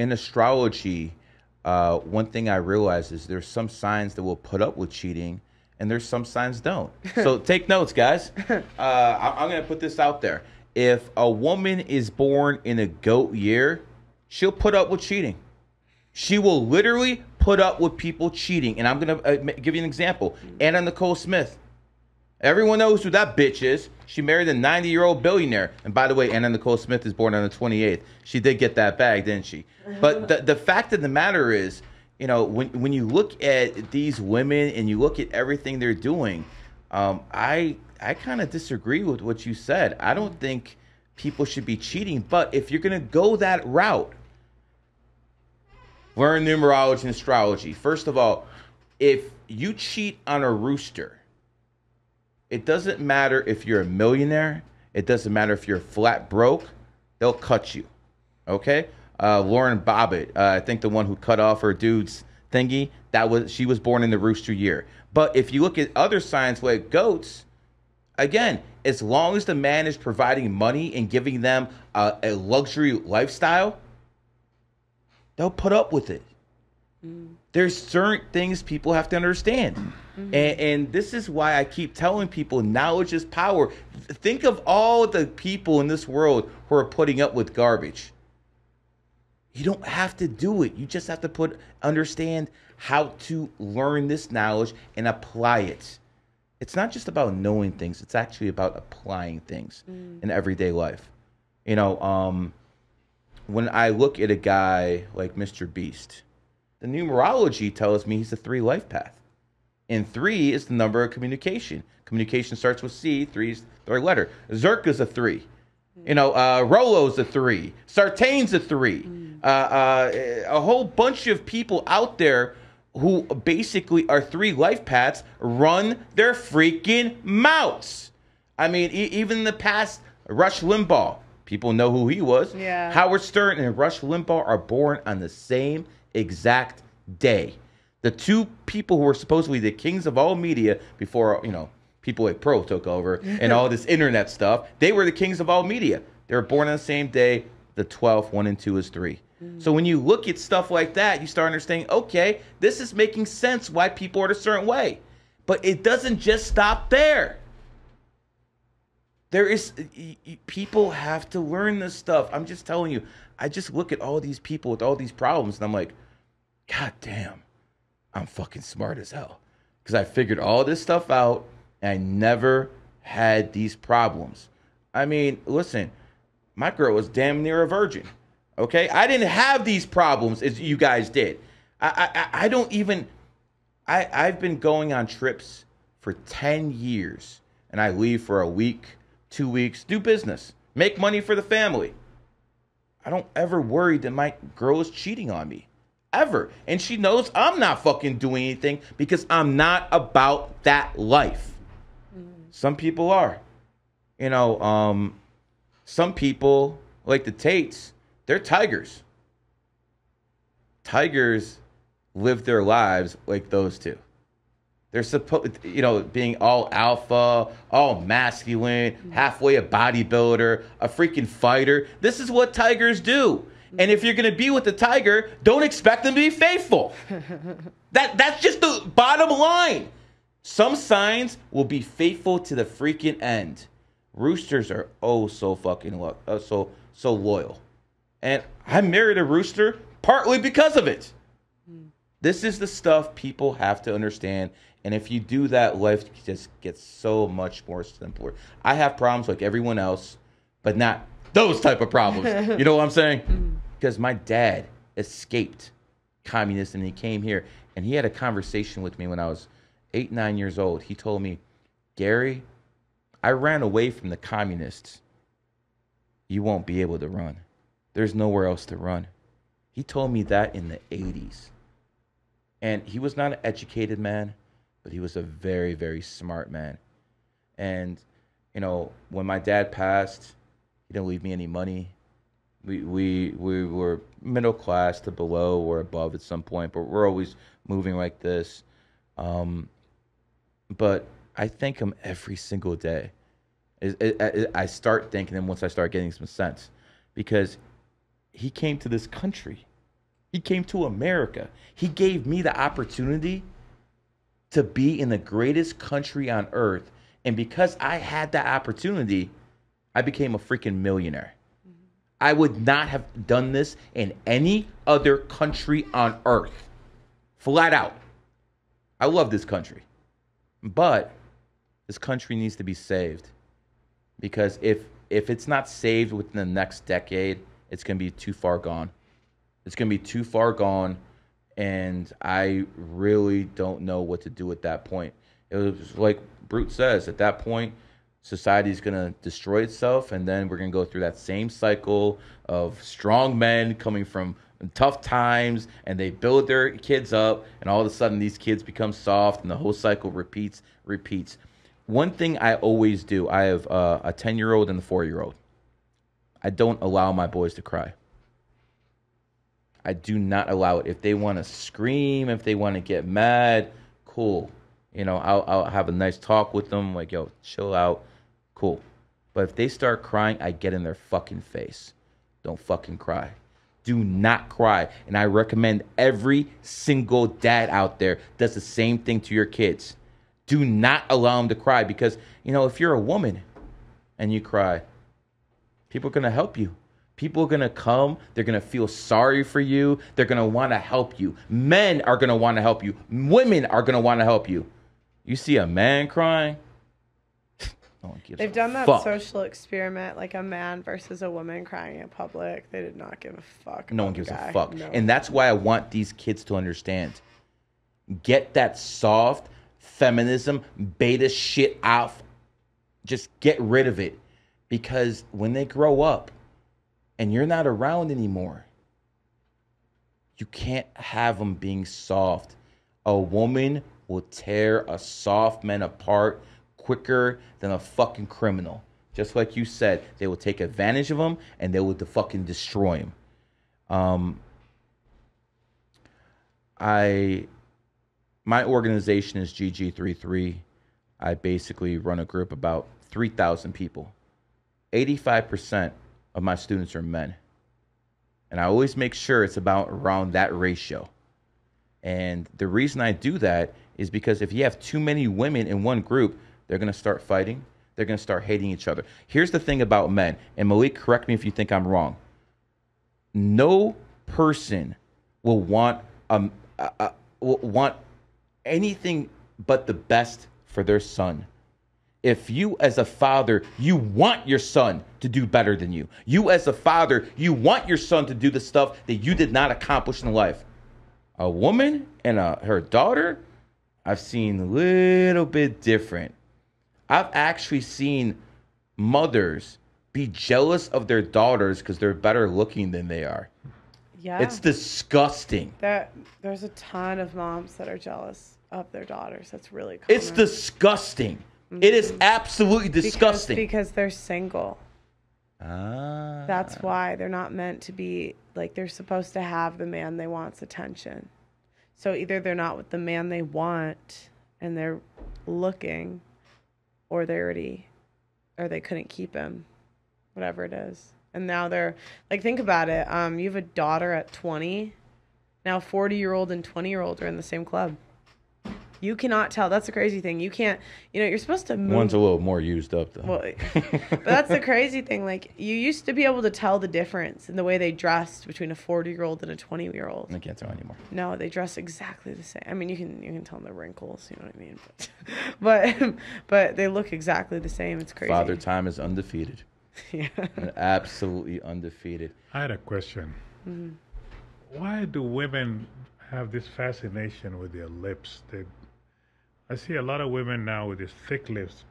in astrology, uh, one thing I realized is there's some signs that will put up with cheating, and there's some signs don't. So take notes, guys. Uh, I- I'm gonna put this out there. If a woman is born in a goat year, she'll put up with cheating. She will literally put up with people cheating. And I'm gonna uh, give you an example. Anna Nicole Smith. Everyone knows who that bitch is. She married a 90 year old billionaire. And by the way, Anna Nicole Smith is born on the 28th. She did get that bag, didn't she? But the, the fact of the matter is, you know, when, when you look at these women and you look at everything they're doing, um, I I kind of disagree with what you said. I don't think people should be cheating. But if you're going to go that route, learn numerology and astrology. First of all, if you cheat on a rooster, it doesn't matter if you're a millionaire. It doesn't matter if you're flat broke. They'll cut you. Okay. Uh, Lauren Bobbitt, uh, I think the one who cut off her dude's thingy, that was she was born in the rooster year. But if you look at other signs like goats, again, as long as the man is providing money and giving them a, a luxury lifestyle, they'll put up with it. There's certain things people have to understand. And, and this is why I keep telling people knowledge is power. Think of all the people in this world who are putting up with garbage. You don't have to do it. You just have to put understand how to learn this knowledge and apply it. It's not just about knowing things, it's actually about applying things in everyday life. You know, um when I look at a guy like Mr. Beast, the numerology tells me he's a three life path. And three is the number of communication. Communication starts with C, three is third letter. Zerka's a three. You know, uh, Rolo's a three. Sartain's a three. Uh, uh, a whole bunch of people out there who basically are three life paths run their freaking mouths. I mean, e- even in the past, Rush Limbaugh, people know who he was. Yeah. Howard Stern and Rush Limbaugh are born on the same exact day. The two people who were supposedly the kings of all media before, you know, people like Pro took over and all this internet stuff, they were the kings of all media. They were born on the same day, the 12th, 1 and 2 is 3. So when you look at stuff like that, you start understanding, okay, this is making sense why people are a certain way. But it doesn't just stop there there is people have to learn this stuff i'm just telling you i just look at all these people with all these problems and i'm like god damn i'm fucking smart as hell because i figured all this stuff out and i never had these problems i mean listen my girl was damn near a virgin okay i didn't have these problems as you guys did i i, I- don't even I, I've been going on trips for 10 years and I leave for a week, two weeks, do business, make money for the family. I don't ever worry that my girl is cheating on me. Ever. And she knows I'm not fucking doing anything because I'm not about that life. Some people are. You know, um, some people, like the Tates, they're tigers. Tigers live their lives like those two. They're supposed, you know, being all alpha, all masculine, halfway a bodybuilder, a freaking fighter. This is what tigers do. And if you're gonna be with the tiger, don't expect them to be faithful. that that's just the bottom line. Some signs will be faithful to the freaking end. Roosters are oh so fucking lo- uh, so so loyal, and I married a rooster partly because of it. This is the stuff people have to understand. And if you do that, life just gets so much more simpler. I have problems like everyone else, but not those type of problems. you know what I'm saying? Mm-hmm. Because my dad escaped communism and he came here and he had a conversation with me when I was eight, nine years old. He told me, Gary, I ran away from the communists. You won't be able to run. There's nowhere else to run. He told me that in the 80s. And he was not an educated man, but he was a very, very smart man. And, you know, when my dad passed, he didn't leave me any money. We, we, we were middle class to below or above at some point, but we're always moving like this. Um, but I thank him every single day. It- it- it- I start thanking him once I start getting some sense because he came to this country He came to America. He gave me the opportunity to be in the greatest country on earth. And because I had that opportunity, I became a freaking millionaire. I would not have done this in any other country on earth. Flat out. I love this country. But this country needs to be saved. Because if if it's not saved within the next decade, it's going to be too far gone. It's going to be too far gone and I really don't know what to do at that point. It was like Brute says, at that point society's going to destroy itself and then we're going to go through that same cycle of strong men coming from tough times and they build their kids up and all of a sudden these kids become soft and the whole cycle repeats repeats. One thing i always do i have uh, a 10 year old and a 4 year old i don't allow my boys to cry. I do not allow it. If they want to scream if they want to get mad cool you know I'll, I'll have a nice talk with them like yo chill out cool but if they start crying i get in their fucking face don't fucking cry do not cry. And I recommend every single dad out there does the same thing to your kids. Do not allow them to cry because, you know, if you're a woman and you cry, people are going to help you. People are going to come. They're going to feel sorry for you. They're going to want to help you. Men are going to want to help you. Women are going to want to help you. You see a man crying, no They've done that fuck. social experiment, like a man versus a woman crying in public. They did not give a fuck. No one gives a fuck. No. And that's why I want these kids to understand. Get that soft feminism, beta shit off. Just get rid of it. Because when they grow up and you're not around anymore, you can't have them being soft. A woman will tear a soft man apart quicker than a fucking criminal. Just like you said, they will take advantage of him and they will fucking destroy him. Um, I, my organization is GG33. I basically run a group about 3,000 people. 85% of my students are men. And I always make sure it's about around that ratio. And the reason I do that is because if you have too many women in one group, they're going to start fighting. They're going to start hating each other. Here's the thing about men, and Malik, correct me if you think I'm wrong. No person will want um uh, uh, will want anything but the best for their son. If you as a father, you want your son to do better than you. You as a father, you want your son to do the stuff that you did not accomplish in life. A woman and a, her daughter, I've seen a little bit different. I've actually seen mothers be jealous of their daughters because they're better looking than they are. Yeah. It's disgusting. That there's a ton of moms that are jealous of their daughters. That's really common. It's disgusting. Mm-hmm. It is mm-hmm. absolutely disgusting. Because, because they're single. Ah. That's why they're not meant to be like they're supposed to have the man they want's attention. So either they're not with the man they want and they're looking or they already or they couldn't keep him whatever it is and now they're like think about it um you have a daughter at 20 now 40 year old and 20 year old are in the same club you cannot tell. That's the crazy thing. You can't. You know, you're supposed to move. One's a little more used up though. Well, but that's the crazy thing. Like you used to be able to tell the difference in the way they dressed between a 40 year old and a 20 year old. They can't tell anymore. No, they dress exactly the same. I mean, you can you can tell them the wrinkles. You know what I mean? But but, but they look exactly the same. It's crazy. Father Time is undefeated. yeah. Absolutely undefeated. I had a question. Mm-hmm. Why do women have this fascination with their lips? They I see a lot of women now with these thick lips.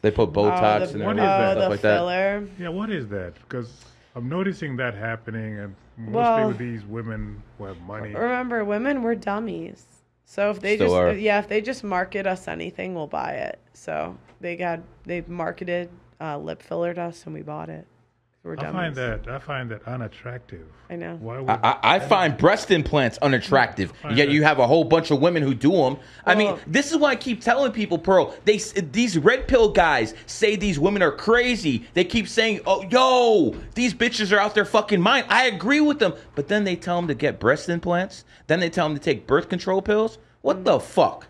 They put Botox oh, the, in their lips, stuff like filler. that. Yeah, what is that? Because I'm noticing that happening, and mostly well, with these women who have money. Remember, women were dummies. So if they Still just are. yeah, if they just market us anything, we'll buy it. So they got they marketed uh, lip filler to us, and we bought it. We're I find dummies. that I find that unattractive. I know. Why would I, I I find breast implants unattractive. Yet it- you have a whole bunch of women who do them. I mean, this is why I keep telling people, Pearl. They these red pill guys say these women are crazy. They keep saying, "Oh, yo, these bitches are out their fucking mind." I agree with them, but then they tell them to get breast implants. Then they tell them to take birth control pills. What mm. the fuck?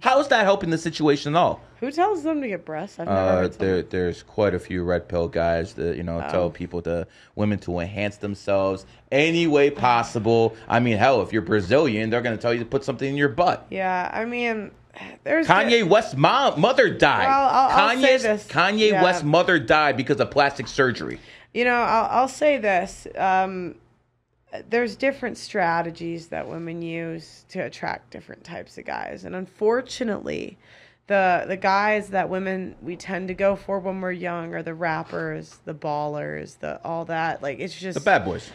How is that helping the situation at all? Who tells them to get breasts? I've never Uh, heard there, there's quite a few red pill guys that you know Oh. tell people to women to enhance themselves any way possible. I mean, hell, if you're Brazilian, they're gonna tell you to put something in your butt. Yeah, I mean, there's Kanye West's mom mother died. Well, I'll- I'll. Kanye Yeah. West's mother died because of plastic surgery. You know, I'll, I'll say this. Um, there's different strategies that women use to attract different types of guys, and unfortunately, the the guys that women we tend to go for when we're young are the rappers, the ballers, the all that. Like it's just The bad boys.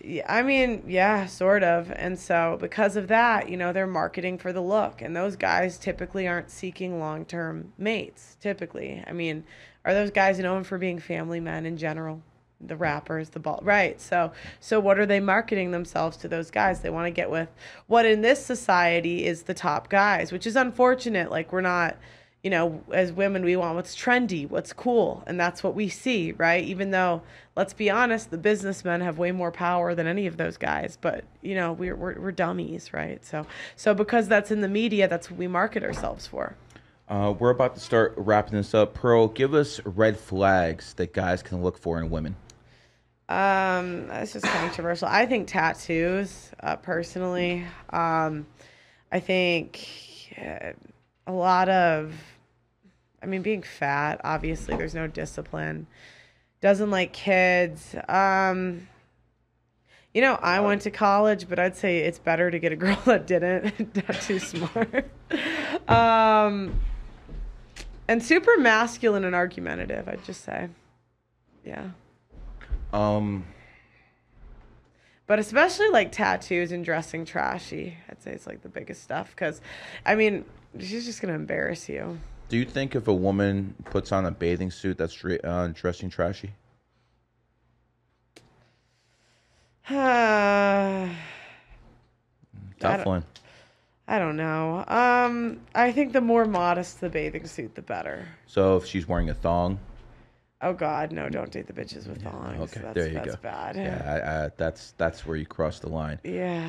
Yeah, I mean, yeah, sort of. And so because of that, you know, they're marketing for the look. And those guys typically aren't seeking long-term mates, typically. I mean, are those guys known for being family men in general? The rappers, the ball, right? So, so what are they marketing themselves to those guys? They want to get with what in this society is the top guys, which is unfortunate. Like we're not, you know, as women, we want what's trendy, what's cool, and that's what we see, right? Even though, let's be honest, the businessmen have way more power than any of those guys, but you know, we're we're, we're dummies, right? So, so because that's in the media, that's what we market ourselves for. Uh, we're about to start wrapping this up. Pearl, give us red flags that guys can look for in women. Um, that's just controversial. I think tattoos, uh, personally. Um, I think uh, a lot of, I mean, being fat. Obviously, there's no discipline. Doesn't like kids. Um, you know, I went to college, but I'd say it's better to get a girl that didn't. Not too smart. um, and super masculine and argumentative. I'd just say, yeah. Um, But especially like tattoos and dressing trashy, I'd say it's like the biggest stuff. Because, I mean, she's just gonna embarrass you. do you think if a woman puts on a bathing suit that's uh, dressing trashy? I Tough don't- one. don't know. Um, I think the more modest the bathing suit, the better. So if she's wearing a thong, Oh God, no! Don't date the bitches with thongs. okay, that's, there you that's go. bad. yeah, I, I, that's that's where you cross the line. Yeah. Um,